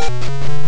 you